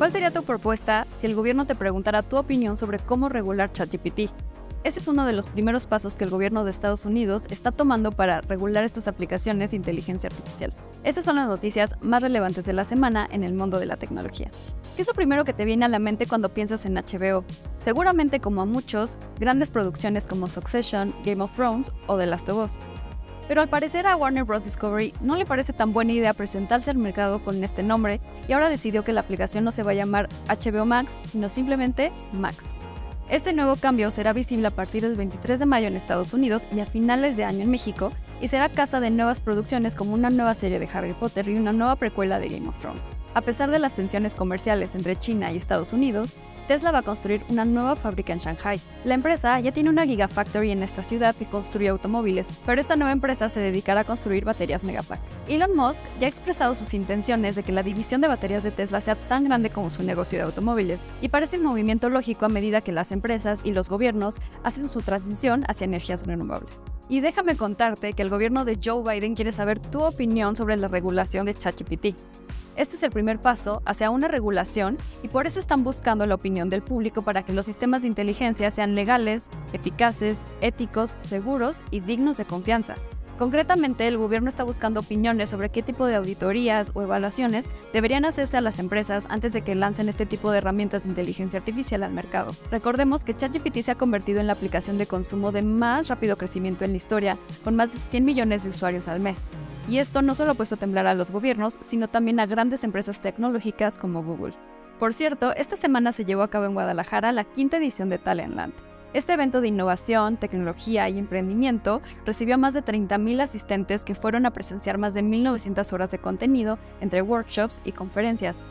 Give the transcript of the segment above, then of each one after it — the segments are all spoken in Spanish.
¿Cuál sería tu propuesta si el gobierno te preguntara tu opinión sobre cómo regular ChatGPT? Ese es uno de los primeros pasos que el gobierno de Estados Unidos está tomando para regular estas aplicaciones de inteligencia artificial. Estas son las noticias más relevantes de la semana en el mundo de la tecnología. ¿Qué es lo primero que te viene a la mente cuando piensas en HBO? Seguramente como a muchos, grandes producciones como Succession, Game of Thrones o The Last of Us. Pero al parecer a Warner Bros. Discovery no le parece tan buena idea presentarse al mercado con este nombre y ahora decidió que la aplicación no se va a llamar HBO Max, sino simplemente Max. Este nuevo cambio será visible a partir del 23 de mayo en Estados Unidos y a finales de año en México, y será casa de nuevas producciones como una nueva serie de Harry Potter y una nueva precuela de Game of Thrones. A pesar de las tensiones comerciales entre China y Estados Unidos, Tesla va a construir una nueva fábrica en Shanghai. La empresa ya tiene una Gigafactory en esta ciudad que construye automóviles, pero esta nueva empresa se dedicará a construir baterías Megapack. Elon Musk ya ha expresado sus intenciones de que la división de baterías de Tesla sea tan grande como su negocio de automóviles, y parece un movimiento lógico a medida que las empresas y los gobiernos hacen su transición hacia energías renovables. Y déjame contarte que el gobierno de Joe Biden quiere saber tu opinión sobre la regulación de ChatGPT. Este es el primer paso hacia una regulación y por eso están buscando la opinión del público para que los sistemas de inteligencia sean legales, eficaces, éticos, seguros y dignos de confianza. Concretamente, el gobierno está buscando opiniones sobre qué tipo de auditorías o evaluaciones deberían hacerse a las empresas antes de que lancen este tipo de herramientas de inteligencia artificial al mercado. Recordemos que ChatGPT se ha convertido en la aplicación de consumo de más rápido crecimiento en la historia, con más de 100 millones de usuarios al mes. Y esto no solo ha puesto a temblar a los gobiernos, sino también a grandes empresas tecnológicas como Google. Por cierto, esta semana se llevó a cabo en Guadalajara la quinta edición de Talentland, este evento de innovación, tecnología y emprendimiento recibió a más de 30.000 asistentes que fueron a presenciar más de 1.900 horas de contenido entre workshops y conferencias,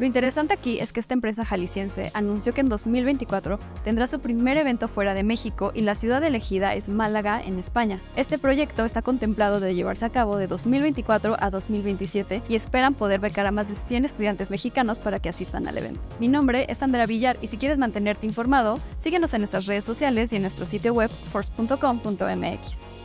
lo interesante aquí es que esta empresa jalisciense anunció que en 2024 tendrá su primer evento fuera de México y la ciudad elegida es Málaga, en España. Este proyecto está contemplado de llevarse a cabo de 2024 a 2027 y esperan poder becar a más de 100 estudiantes mexicanos para que asistan al evento. Mi nombre es Andrea Villar y si quieres mantenerte informado, síguenos en nuestras redes sociales y en nuestro sitio web force.com.mx.